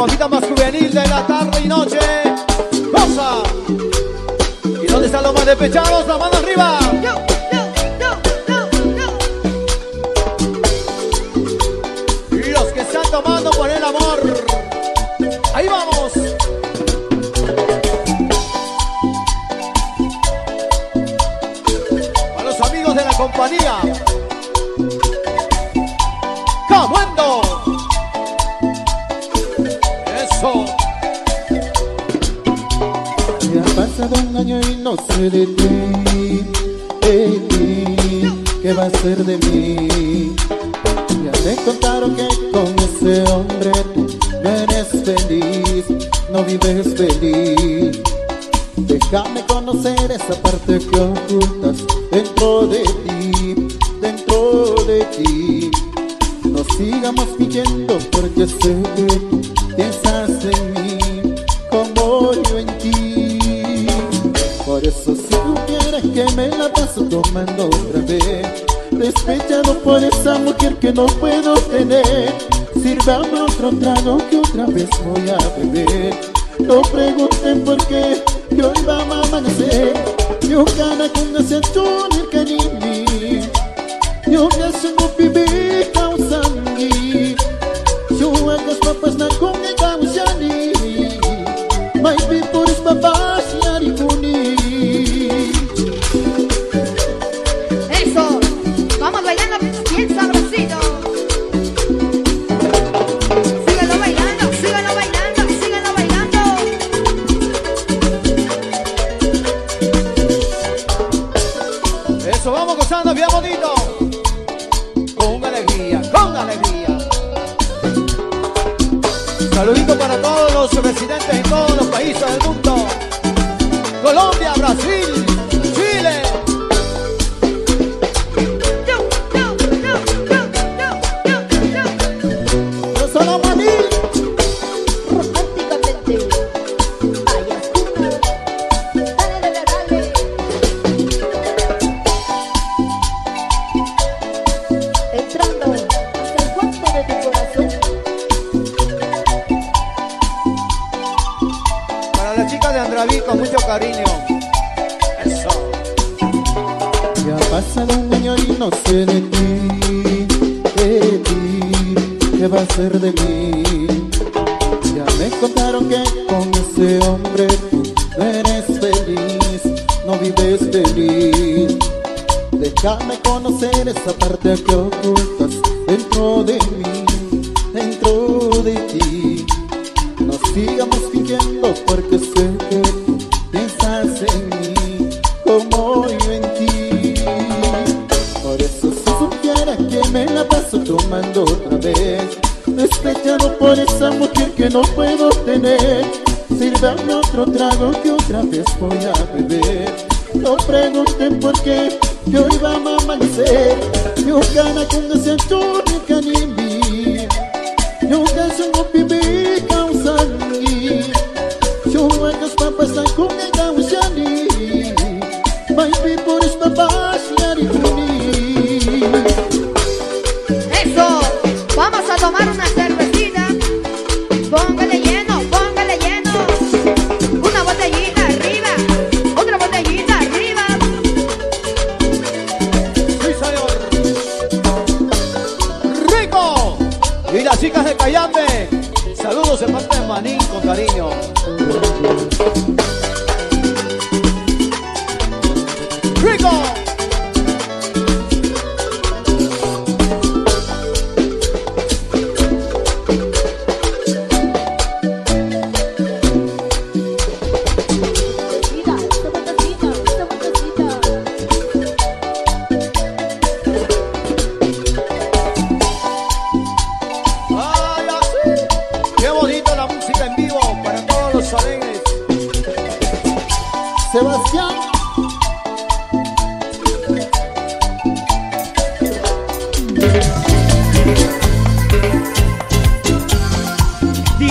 bombita más juvenil de la tarde y noche. ¡Cosa! ¿Y dónde están los más despechados? La mano arriba. Pasado un año y no sé de ti, de ti, ¿qué va a ser de mí? Ya te contaron que con ese hombre tú no eres feliz, no vives feliz. Déjame conocer esa parte que ocultas dentro de ti, dentro de ti. No sigamos fingiendo porque sé que mujer que no puedo tener, sírvame otro trago que otra vez voy a beber. No pregunten por qué, que hoy vamos a amanecer. Yo gana con ese túnel que ni mí. Yo me sigo vivir causando Yo hago papas na con el causani Mai vi por os Saludito para todos los residentes en todos los países del mundo. Colombia, Brasil, pasado un año y no sé de ti, de ti, ¿qué va a ser de mí? Ya me contaron que con ese hombre tú no eres feliz, no vives feliz. Déjame conocer esa parte que ocultas dentro de mí, dentro de ti. No sigamos fingiendo porque sé que tomando otra vez, despechado por esa mujer que no puedo tener. Sírvame otro trago que otra vez voy a beber. No pregunten por qué, que hoy vamos a amanecer. Yo gana con ese Antonio Canimbi. Yo gasto no pibi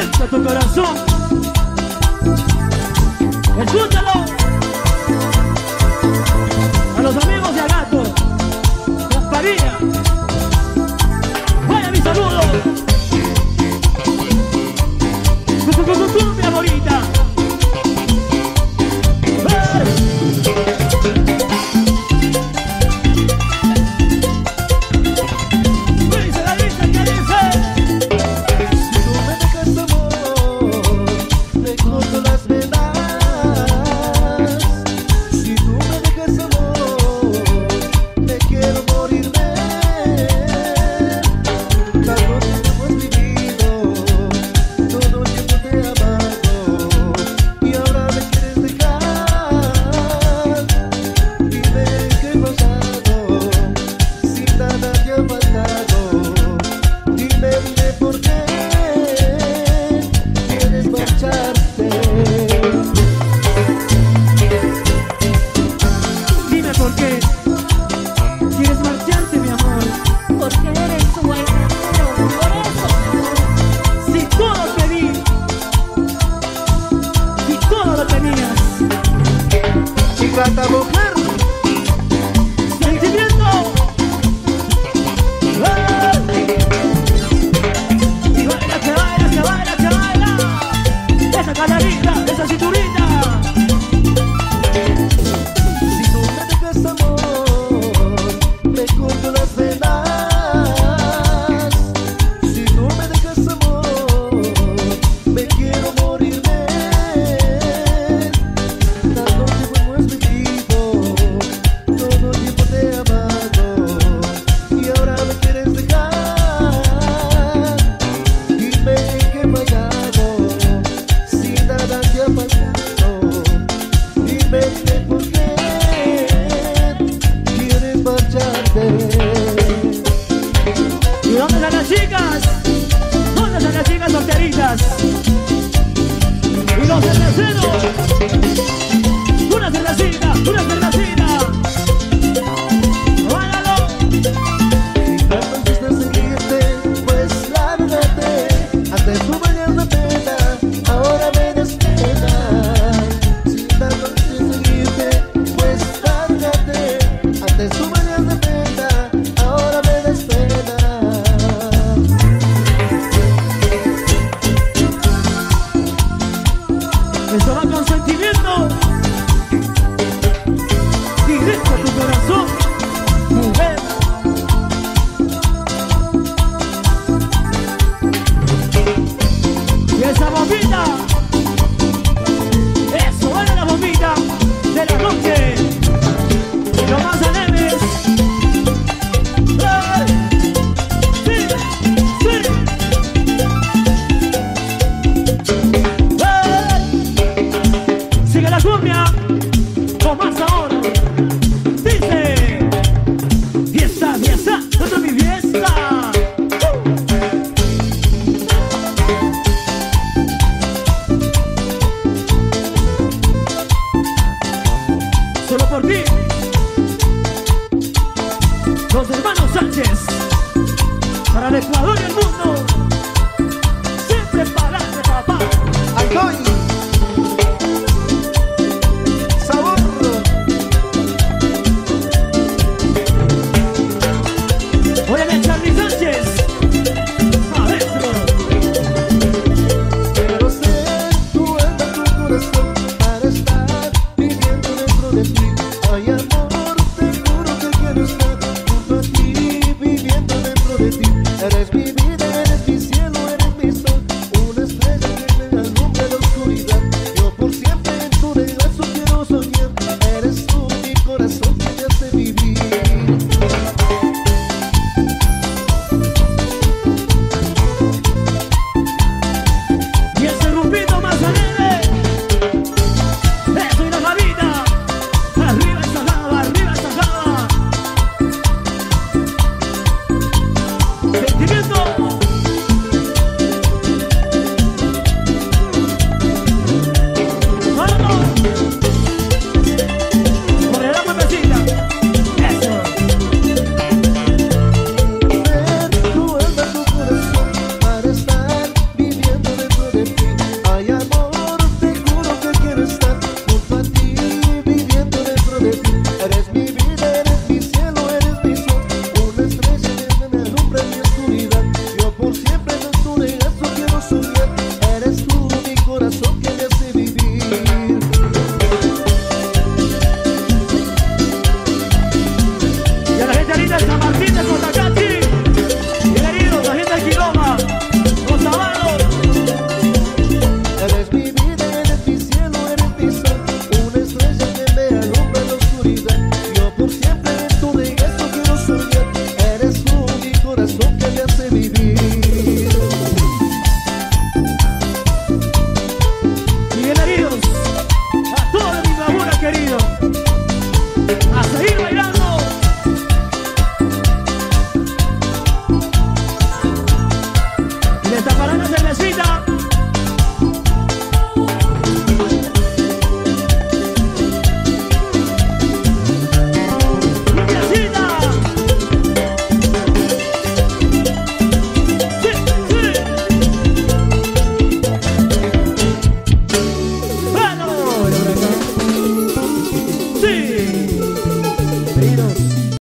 directo a tu corazón. Escúchalo. A los amigos de Agato, las Padilla. Vaya mis saludos. Cumbia bonita. ¡Eh! marcharte. ¿Y dónde están las chicas? ¿Dónde están las chicas solteritas? ¿Y los terceros? por ti. Los hermanos Sánchez, para el Ecuador y el mundo, siempre para adelante, papá. Antonio.